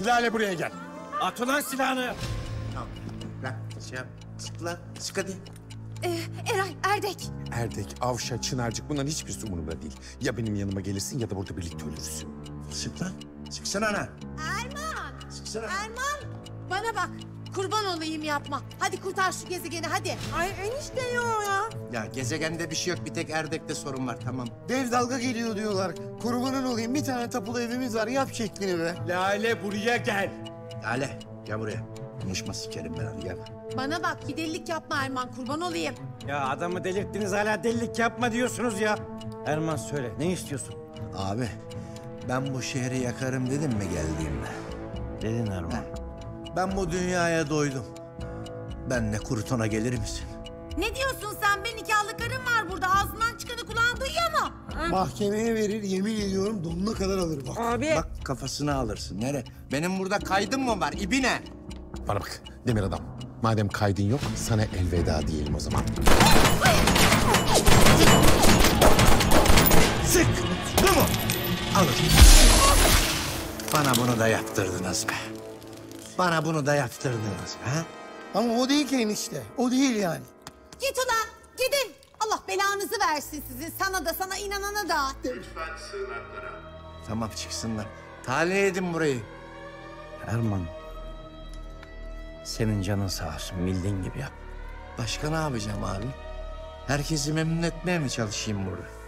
Lale buraya gel. At ulan silahını. Tamam. Lan şey yap. Sık lan. Sık hadi. Ee, Eray, Erdek. Erdek, Avşa, Çınarcık bunların hiçbirisi umurumda değil. Ya benim yanıma gelirsin ya da burada birlikte ölürüz. Sık lan. Sıksana ana. Erman, Sıksana. Erman. Bana bak, kurban olayım yapma. Hadi kurtar şu gezegeni, hadi. Ay enişte ya ya. Gezegende bir şey yok. Bir tek Erdek'te sorun var tamam. Dev dalga geliyor diyorlar. Kurbanın olayım bir tane tapulu evimiz var yap şeklini be. Lale buraya gel. Lale gel buraya. Konuşma sikerim ben gel. Bana bak, bir delilik yapma Erman, kurban olayım. Ya adamı delirttiniz hala delilik yapma diyorsunuz ya. Erman söyle ne istiyorsun? Abi ben bu şehri yakarım dedim mi geldiğimde? Dedin Erman. Ben bu dünyaya doydum. Benle Kuruton'a gelir misin? Ne diyorsun sen be? Nikahlı karın var burada. Ağzından çıkanı kulağın duyuyor mu? Mahkemeye verir yemin ediyorum donuna kadar alır bak. Bak kafasını alırsın. Nere? Benim burada kaydım mı var? İbine. Bana bak Demir Adam. Madem kaydın yok sana elveda diyelim o zaman. Sık. Bu mu? Alır. Bana bunu da yaptırdınız be. Bana bunu da yaptırdınız be. Ha? Ama o değil ki enişte. O değil yani. Git ulan, gidin. Allah belanızı versin sizin. Sana da sana inanana da. Tamam çıksınlar. Tahliye edin burayı. Erman. Senin canın sağ olsun bildiğin gibi yap. Başka ne yapacağım abi? Herkesi memnun etmeye mi çalışayım burada?